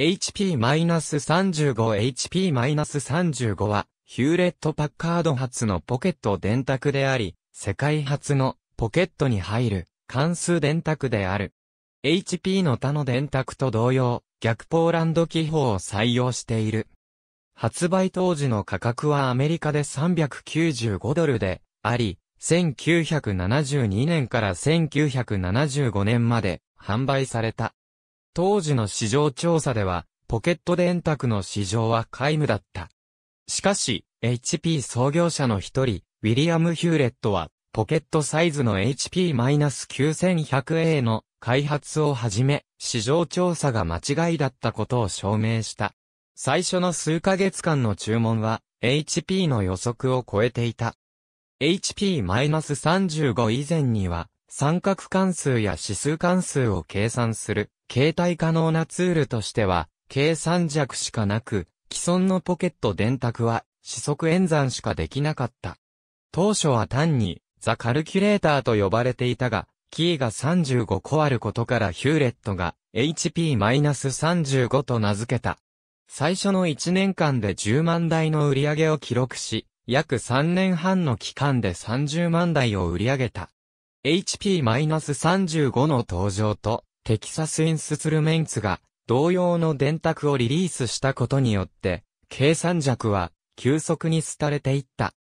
HP-35HP-35 は、ヒューレット・パッカード初のポケット電卓であり、世界初のポケットに入る関数電卓である。HP の他の電卓と同様、逆ポーランド記法を採用している。発売当時の価格はアメリカで395ドルであり、1972年から1975年まで販売された。当時の市場調査では、ポケット電卓の市場は皆無だった。しかし、HP 創業者の一人、ウィリアム・ヒューレットは、ポケットサイズの HP-9100A の開発をはじめ、市場調査が間違いだったことを証明した。最初の数ヶ月間の注文は、HP の予測を超えていた。HP-35 以前には、三角関数や指数関数を計算する、携帯可能なツールとしては、計算弱しかなく、既存のポケット電卓は、四則演算しかできなかった。当初は単に、ザ・カルキュレーターと呼ばれていたが、キーが35個あることからヒューレットが HP-35 と名付けた。最初の1年間で10万台の売り上げを記録し、約3年半の期間で30万台を売り上げた。HP-35 の登場と、テキサスインスツルメンツが同様の電卓をリリースしたことによって、計算弱は急速に廃れていった。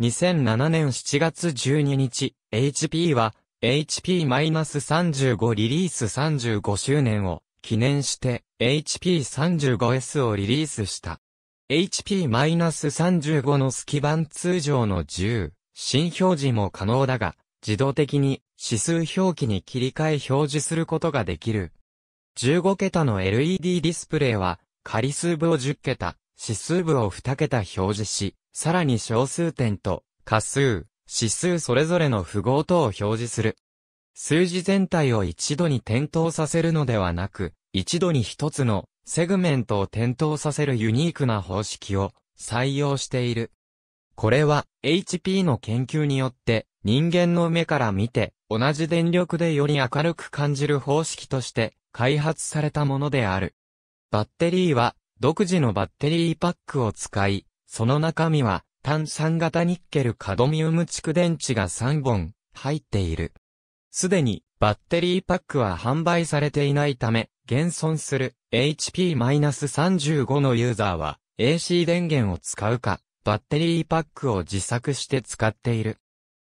2007年7月12日、HP は HP-35 リリース35周年を記念して HP35S をリリースした。HP-35 のスキ版通常の10、新表示も可能だが、自動的に指数表記に切り替え表示することができる。15桁の LED ディスプレイは、仮数部を10桁、指数部を2桁表示し、さらに小数点と、仮数、指数それぞれの符号等を表示する。数字全体を一度に点灯させるのではなく、一度に一つのセグメントを点灯させるユニークな方式を採用している。これは HP の研究によって人間の目から見て同じ電力でより明るく感じる方式として開発されたものである。バッテリーは独自のバッテリーパックを使い、その中身は炭酸型ニッケルカドミウム蓄電池が3本入っている。すでにバッテリーパックは販売されていないため、現存する HP-35 のユーザーは AC 電源を使うか、バッテリーパックを自作して使っている。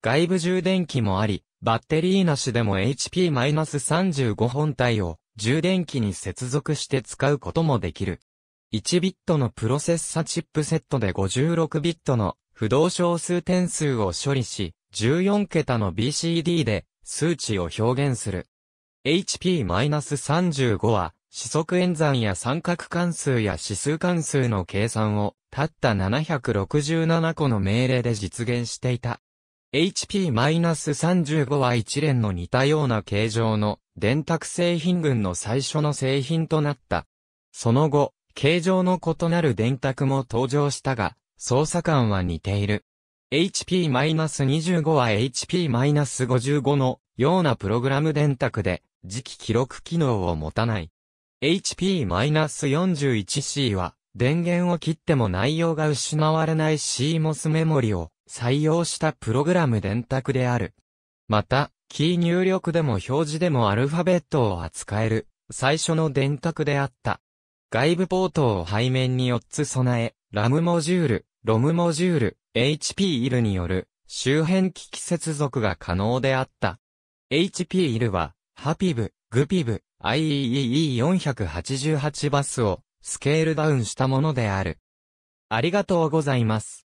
外部充電器もあり、バッテリーなしでも HP-35 本体を充電器に接続して使うこともできる。1ビットのプロセッサチップセットで56ビットの不動小数点数を処理し、14桁の BCD で数値を表現する。HP-35 は、四則演算や三角関数や指数関数の計算を、たった767個の命令で実現していた。HP-35 は一連の似たような形状の電卓製品群の最初の製品となった。その後、形状の異なる電卓も登場したが、操作感は似ている。HP-25 は HP-55 のようなプログラム電卓で、磁気記録機能を持たない。HP-41C は、電源を切っても内容が失われない CMOS メモリを採用したプログラム電卓である。また、キー入力でも表示でもアルファベットを扱える最初の電卓であった。外部ポートを背面に4つ備え、RAM モジュール、ROM モジュール、HP-IL による周辺機器接続が可能であった。HP-IL は、HAPIB、GPIB、IEEE488 バスをスケールダウンしたものである。ありがとうございます。